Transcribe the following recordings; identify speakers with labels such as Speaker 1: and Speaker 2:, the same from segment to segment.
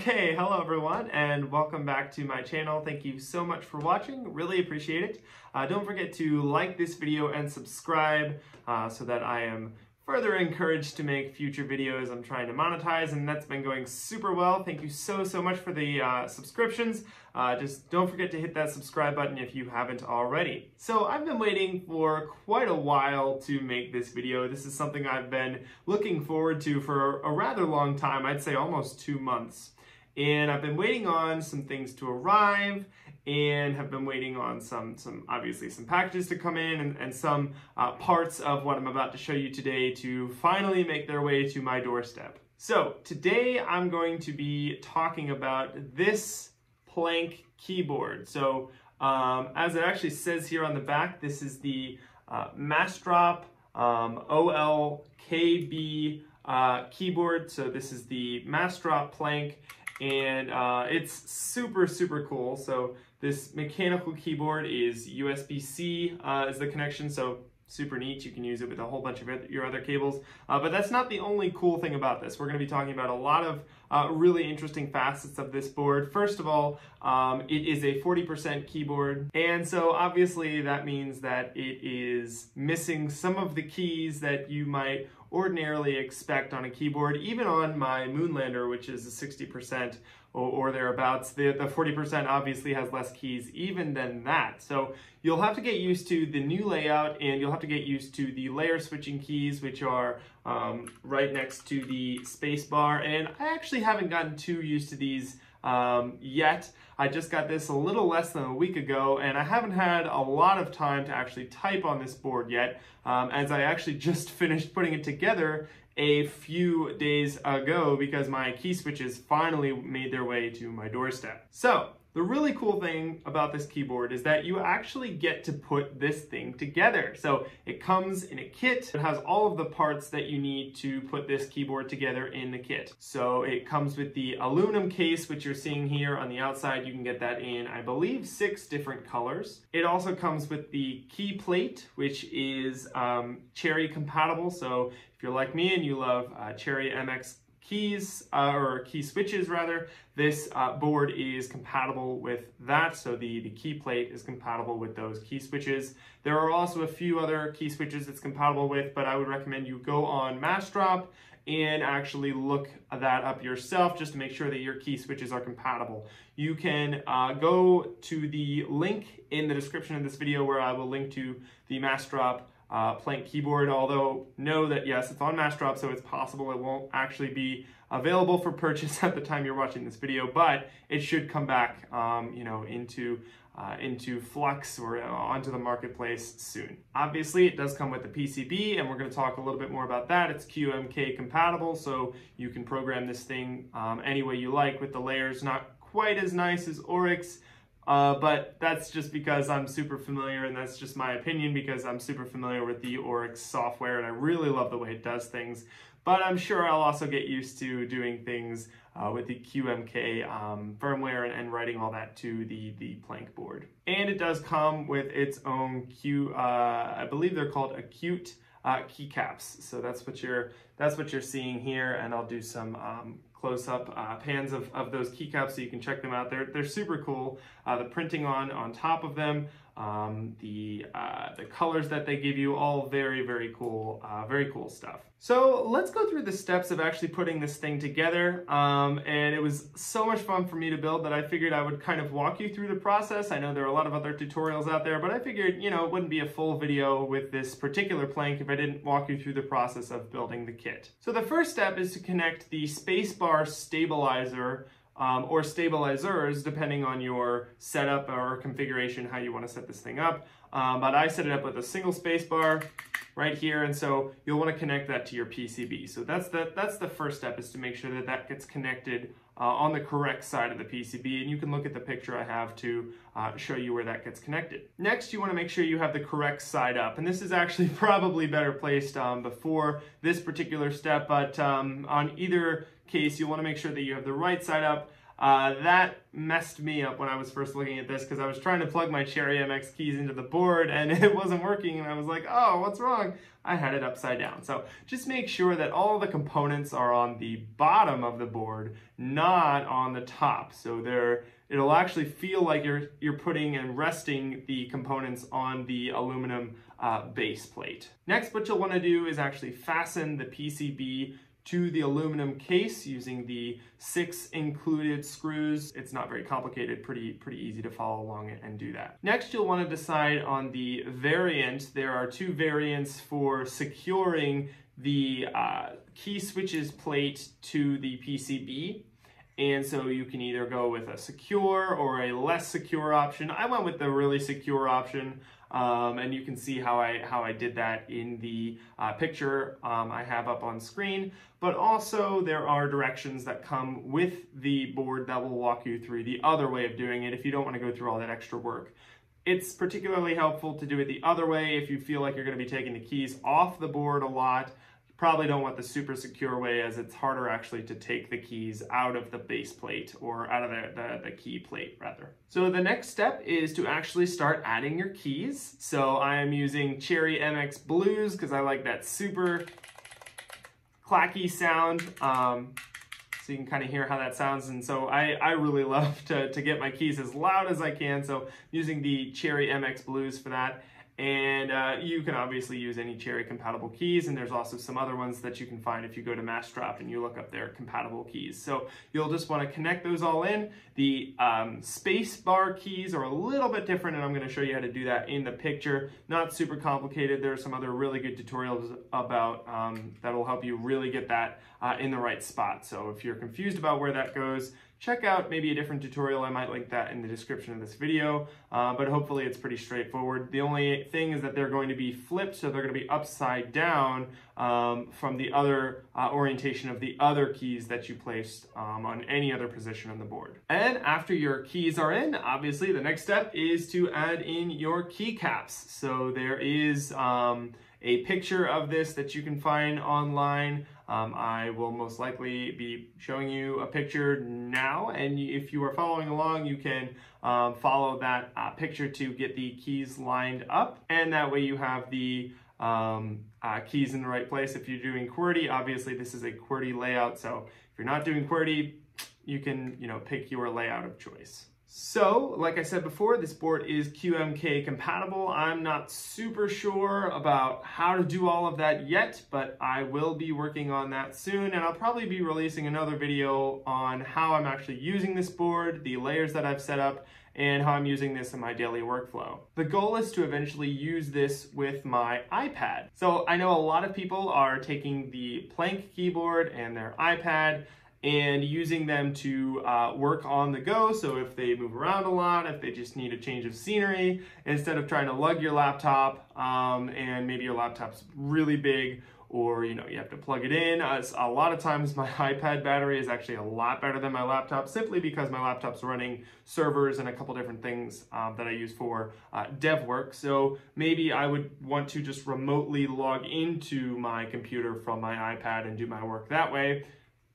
Speaker 1: Okay, hello everyone, and welcome back to my channel. Thank you so much for watching, really appreciate it. Uh, don't forget to like this video and subscribe uh, so that I am further encouraged to make future videos I'm trying to monetize, and that's been going super well. Thank you so, so much for the uh, subscriptions. Uh, just don't forget to hit that subscribe button if you haven't already. So I've been waiting for quite a while to make this video. This is something I've been looking forward to for a rather long time, I'd say almost two months. And I've been waiting on some things to arrive and have been waiting on some, some obviously some packages to come in and, and some uh, parts of what I'm about to show you today to finally make their way to my doorstep. So today I'm going to be talking about this Planck keyboard. So um, as it actually says here on the back, this is the uh, Massdrop um, OLKB uh, keyboard. So this is the Massdrop Planck and uh, it's super, super cool. So this mechanical keyboard is USB-C uh, is the connection, so super neat. You can use it with a whole bunch of your other cables. Uh, but that's not the only cool thing about this. We're going to be talking about a lot of uh, really interesting facets of this board. First of all, um, it is a 40% keyboard. And so obviously that means that it is missing some of the keys that you might ordinarily expect on a keyboard, even on my Moonlander, which is a 60% or, or thereabouts. The, the 40% obviously has less keys even than that. So you'll have to get used to the new layout and you'll have to get used to the layer switching keys, which are um, right next to the spacebar. And I actually haven't gotten too used to these um, yet. I just got this a little less than a week ago and I haven't had a lot of time to actually type on this board yet um, as I actually just finished putting it together a few days ago because my key switches finally made their way to my doorstep. So the really cool thing about this keyboard is that you actually get to put this thing together. So it comes in a kit. It has all of the parts that you need to put this keyboard together in the kit. So it comes with the aluminum case, which you're seeing here on the outside. You can get that in, I believe, six different colors. It also comes with the key plate, which is um, Cherry compatible. So if you're like me and you love uh, Cherry MX keys, uh, or key switches rather, this uh, board is compatible with that. So the, the key plate is compatible with those key switches. There are also a few other key switches it's compatible with, but I would recommend you go on Massdrop and actually look that up yourself just to make sure that your key switches are compatible. You can uh, go to the link in the description of this video where I will link to the Massdrop uh, Planck keyboard, although know that yes, it's on Massdrop, so it's possible it won't actually be available for purchase at the time you're watching this video, but it should come back, um, you know, into uh, into Flux or uh, onto the marketplace soon. Obviously, it does come with the PCB, and we're going to talk a little bit more about that. It's QMK compatible, so you can program this thing um, any way you like with the layers. Not quite as nice as Oryx, uh, but that's just because I'm super familiar and that's just my opinion because I'm super familiar with the Oryx software and I really love the way it does things. But I'm sure I'll also get used to doing things uh, with the QMK um, firmware and, and, writing all that to the, the Planck board. And it does come with its own Q, uh, I believe they're called Acute uh, keycaps. So that's what you're that's what you're seeing here, and I'll do some um, close-up uh, pans of, of those keycaps so you can check them out. They're, they're super cool. Uh, the printing on, on top of them, um, the, uh, the colors that they give you, all very, very cool, uh, very cool stuff. So let's go through the steps of actually putting this thing together. Um, and it was so much fun for me to build that I figured I would kind of walk you through the process. I know there are a lot of other tutorials out there, but I figured, you know, it wouldn't be a full video with this particular Planck if I didn't walk you through the process of building the kit. So the first step is to connect the spacebar stabilizer um, or stabilizers, depending on your setup or configuration, how you want to set this thing up. Um, but I set it up with a single spacebar right here, and so you'll want to connect that to your PCB. So that's the, that's the first step, is to make sure that that gets connected uh, on the correct side of the PCB, and you can look at the picture I have to uh, show you where that gets connected. Next, you want to make sure you have the correct side up, and this is actually probably better placed um, before this particular step, but um, on either case, you want to make sure that you have the right side up uh, that messed me up when I was first looking at this because I was trying to plug my Cherry MX keys into the board and it wasn't working and I was like, oh, what's wrong? I had it upside down. So just make sure that all the components are on the bottom of the board, not on the top. So they're it'll actually feel like you're you're putting and resting the components on the aluminum uh, base plate. Next, what you'll want to do is actually fasten the PCB to the aluminum case using the six included screws. It's not very complicated, pretty, pretty easy to follow along and do that. Next, you'll want to decide on the variant. There are two variants for securing the uh, key switches plate to the PCB. And so you can either go with a secure or a less secure option. I went with the really secure option. Um, and you can see how I how I did that in the uh, picture um, I have up on screen. But also there are directions that come with the board that will walk you through the other way of doing it if you don't want to go through all that extra work. It's particularly helpful to do it the other way if you feel like you're going to be taking the keys off the board a lot probably don't want the super secure way as it's harder actually to take the keys out of the base plate or out of the, the, the, key plate rather. So the next step is to actually start adding your keys. So I am using Cherry MX Blues because I like that super clacky sound. Um, so you can kind of hear how that sounds. And so I, I really love to, to get my keys as loud as I can. So using the Cherry MX Blues for that. And uh, you can obviously use any Cherry compatible keys, and there's also some other ones that you can find if you go to Massdrop and you look up their compatible keys. So you'll just want to connect those all in. The um, space bar keys are a little bit different, and I'm going to show you how to do that in the picture. Not super complicated. There are some other really good tutorials about um, that will help you really get that uh, in the right spot. So if you're confused about where that goes, check out maybe a different tutorial. I might link that in the description of this video, uh, but hopefully it's pretty straightforward. The only thing is that they're going to be flipped, so they're going to be upside down um, from the other uh, orientation of the other keys that you placed um, on any other position on the board. And after your keys are in, obviously the next step is to add in your keycaps. So there is um, a picture of this that you can find online. Um, I will most likely be showing you a picture now, and if you are following along, you can um, follow that uh, picture to get the keys lined up, and that way you have the um, uh, keys in the right place. If you're doing QWERTY, obviously this is a QWERTY layout, so if you're not doing QWERTY, you can you know pick your layout of choice. So, like I said before, this board is QMK compatible. I'm not super sure about how to do all of that yet, but I will be working on that soon, and I'll probably be releasing another video on how I'm actually using this board, the layers that I've set up, and how I'm using this in my daily workflow. The goal is to eventually use this with my iPad. So I know a lot of people are taking the Planck keyboard and their iPad and using them to uh, work on the go. So if they move around a lot, if they just need a change of scenery, instead of trying to lug your laptop um, and maybe your laptop's really big or you know you have to plug it in. Uh, a lot of times my iPad battery is actually a lot better than my laptop simply because my laptop's running servers and a couple different things um, that I use for uh, dev work. So maybe I would want to just remotely log into my computer from my iPad and do my work that way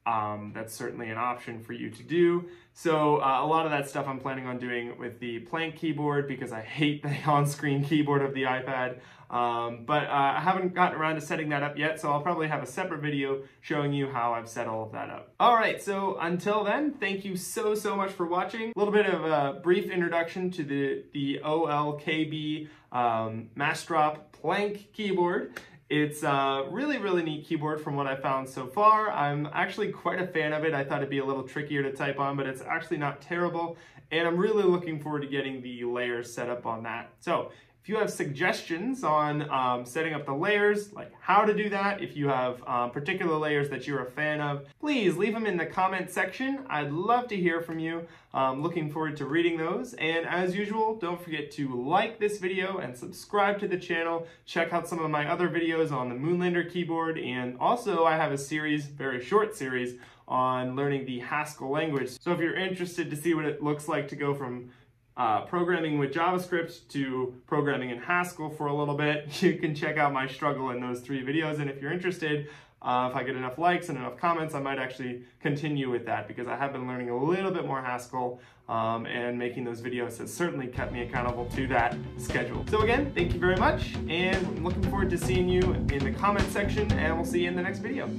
Speaker 1: um, that's certainly an option for you to do. So uh, a lot of that stuff I'm planning on doing with the Planck keyboard because I hate the on-screen keyboard of the iPad. Um, but uh, I haven't gotten around to setting that up yet, so I'll probably have a separate video showing you how I've set all of that up. All right, so until then, thank you so, so much for watching. A little bit of a brief introduction to the, the OLKB um, Massdrop Planck keyboard. It's a really, really neat keyboard from what I found so far. I'm actually quite a fan of it. I thought it'd be a little trickier to type on, but it's actually not terrible. And I'm really looking forward to getting the layers set up on that. So if you have suggestions on um, setting up the layers, like how to do that, if you have um, particular layers that you're a fan of, please leave them in the comment section. I'd love to hear from you. Um, looking forward to reading those. And as usual, don't forget to like this video and subscribe to the channel. Check out some of my other videos on the Moonlander keyboard. And also I have a series, very short series, on learning the Haskell language. So if you're interested to see what it looks like to go from uh, programming with JavaScript to programming in Haskell for a little bit, you can check out my struggle in those three videos. And if you're interested, uh, if I get enough likes and enough comments, I might actually continue with that because I have been learning a little bit more Haskell um, and making those videos has certainly kept me accountable to that schedule. So again, thank you very much and I'm looking forward to seeing you in the comment section and we'll see you in the next video.